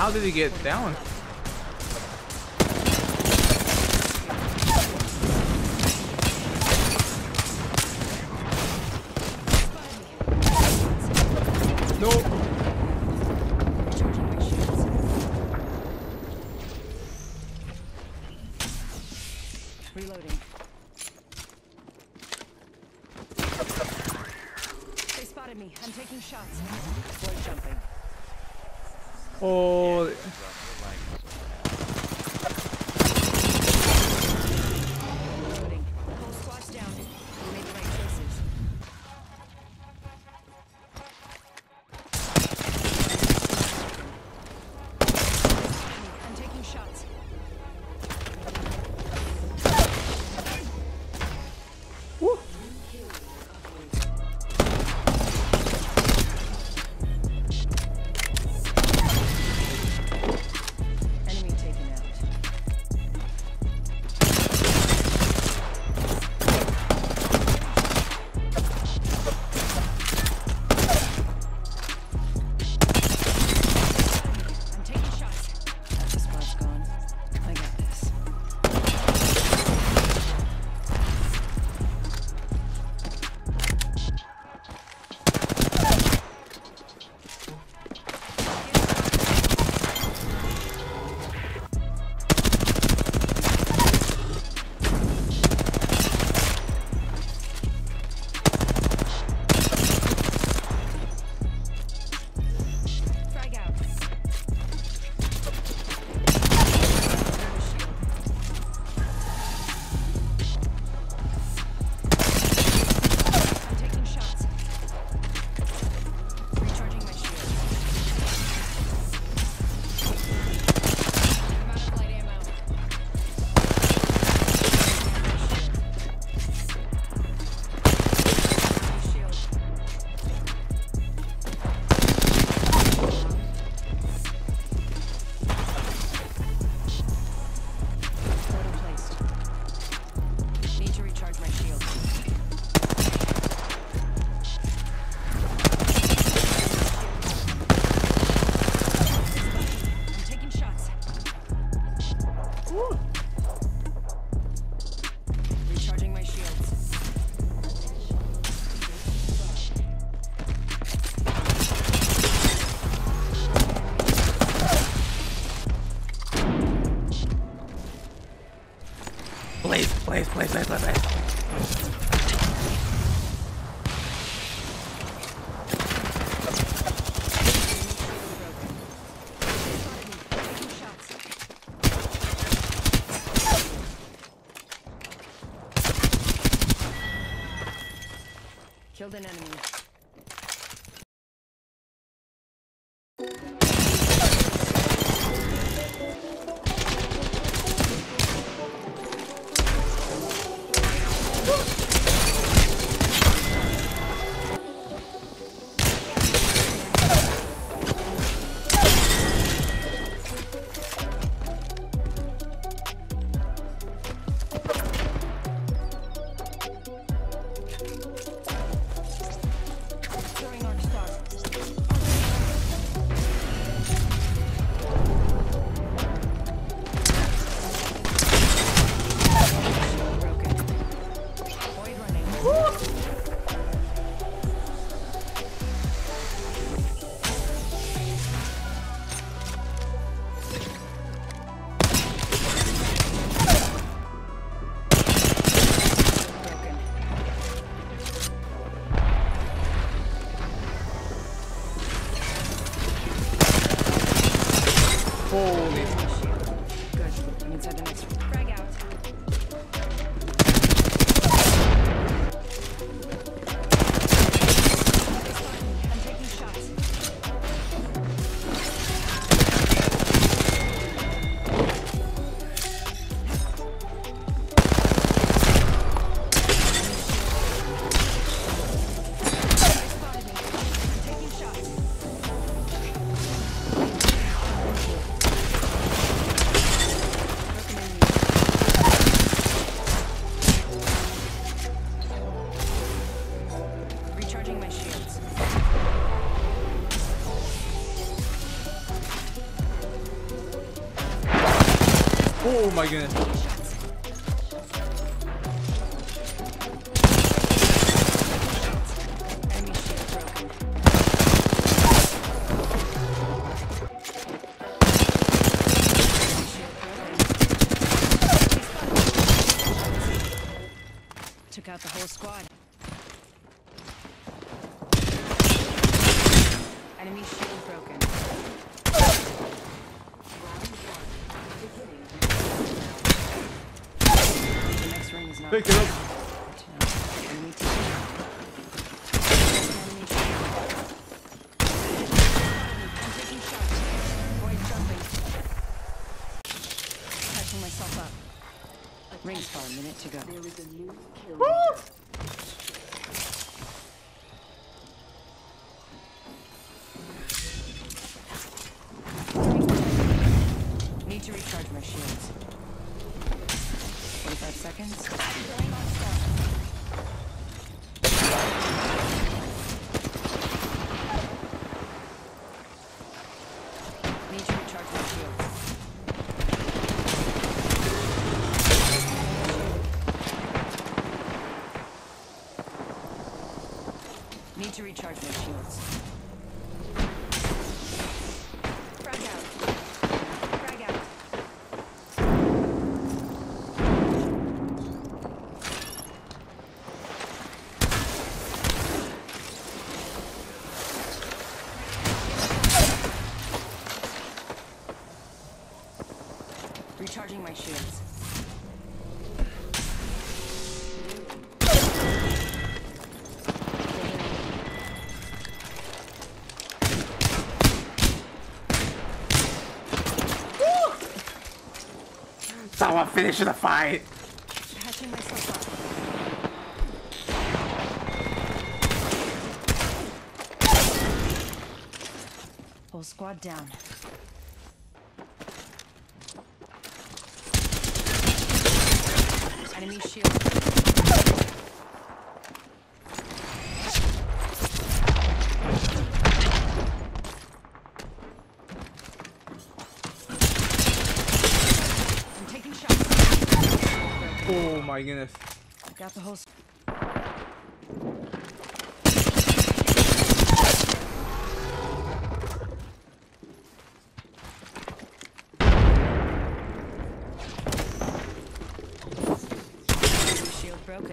How did he get down? ¡Oh! Woo. Recharging my shields. Please, please. killed an enemy. Inside the next. frag out. My broken. Took out the whole squad. Enemy shield broken. The next ring is not. Pick it up. Enemy team. Enemy team. I'm taking shots. Avoid jumping. Catching myself up. Rings for a minute to go. Need seconds. Need to recharge my shields. Need to recharge my shields. Frag out. Frag out. Recharging my shields. Someone finish the fight. Patching myself up. Whole squad down. Enemy shield. Oh my goodness. I got the whole. broken.